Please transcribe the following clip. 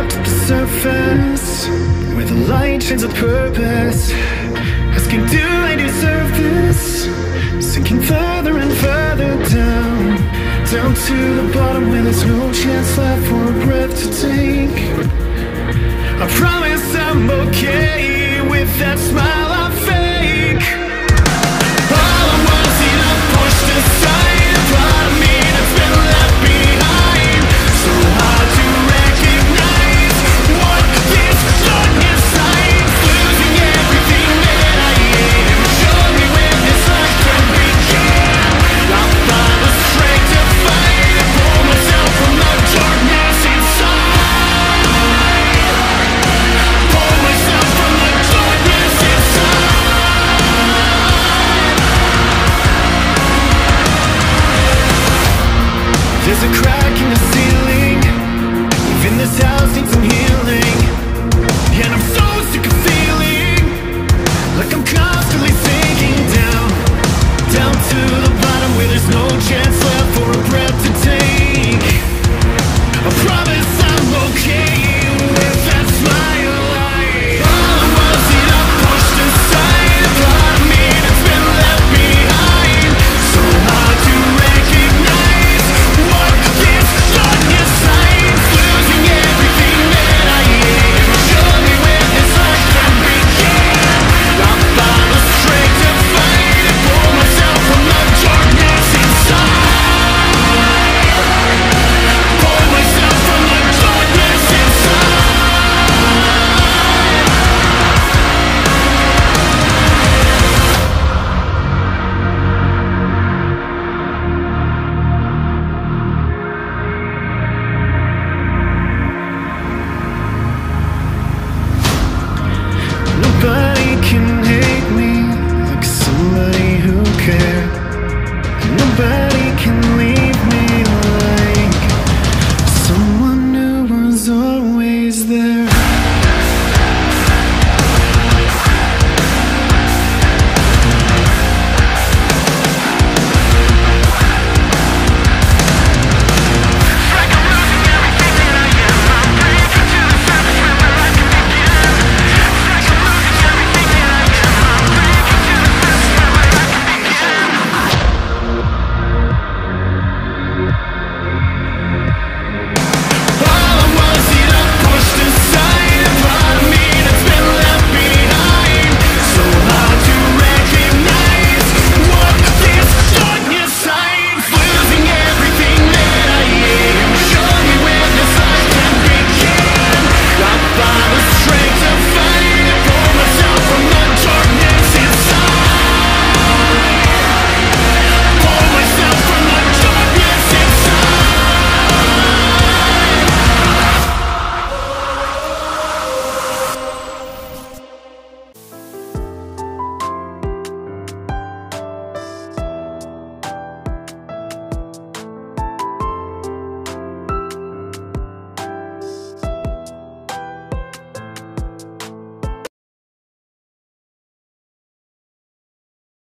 up to the surface Where the light shines with purpose. Asking do I deserve this? Sinking further and further down Down to the bottom where there's no chance left for a breath to take. I promise I'm okay with that smile. a crowd